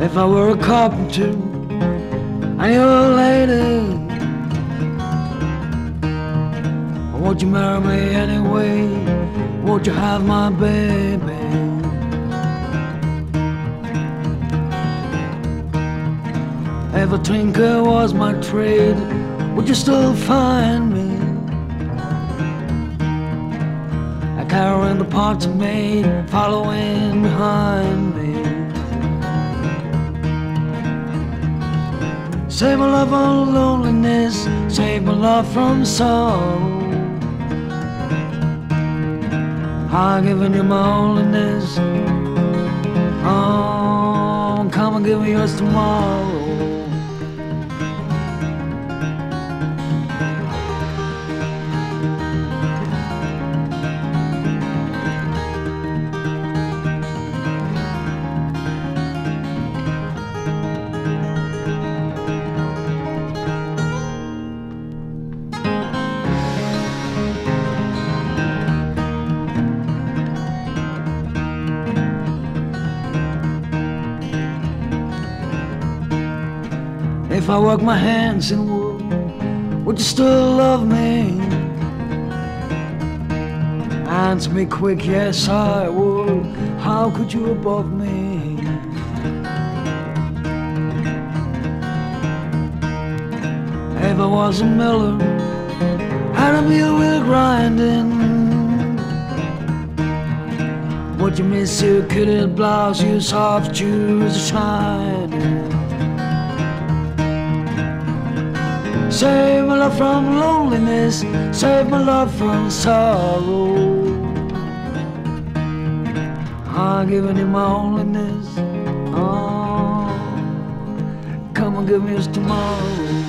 If I were a carpenter and you're a lady, would you marry me anyway? Would you have my baby? If a tinker was my trade, would you still find me? I carrying the parts of me, following behind me. Save my love from loneliness, save my love from sorrow. I've given you my loneliness. Oh, come and give me yours tomorrow. If I work my hands in wood, would you still love me? Answer me quick, yes I would. How could you above me? If I was a miller, had a mill wheel grinding. Would you miss your kitted blouse, your soft shoes shining? Save my love from loneliness, save my love from sorrow. I've given you my loneliness. Oh, come and give me this tomorrow.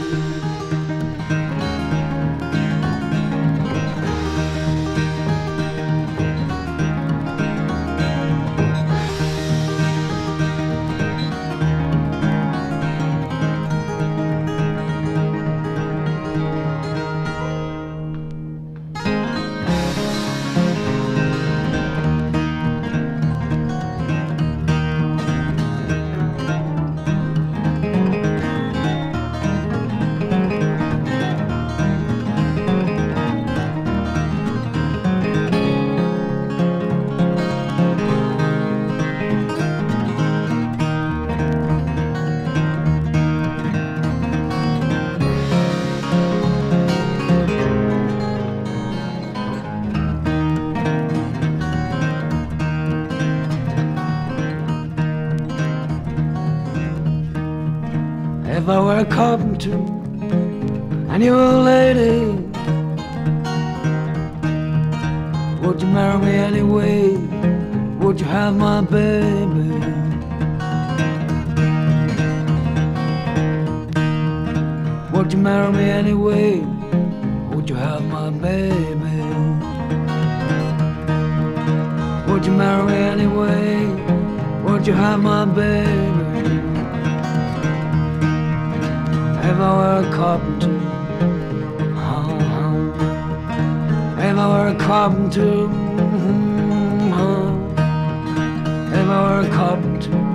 If I were a carpenter you were a lady, would you marry me anyway? Would you have my baby? Would you marry me anyway? Would you have my baby? Would you marry me anyway? Would you have my baby? If I were a carpenter, oh, oh. if I were a carpenter, oh. if I were a carpenter.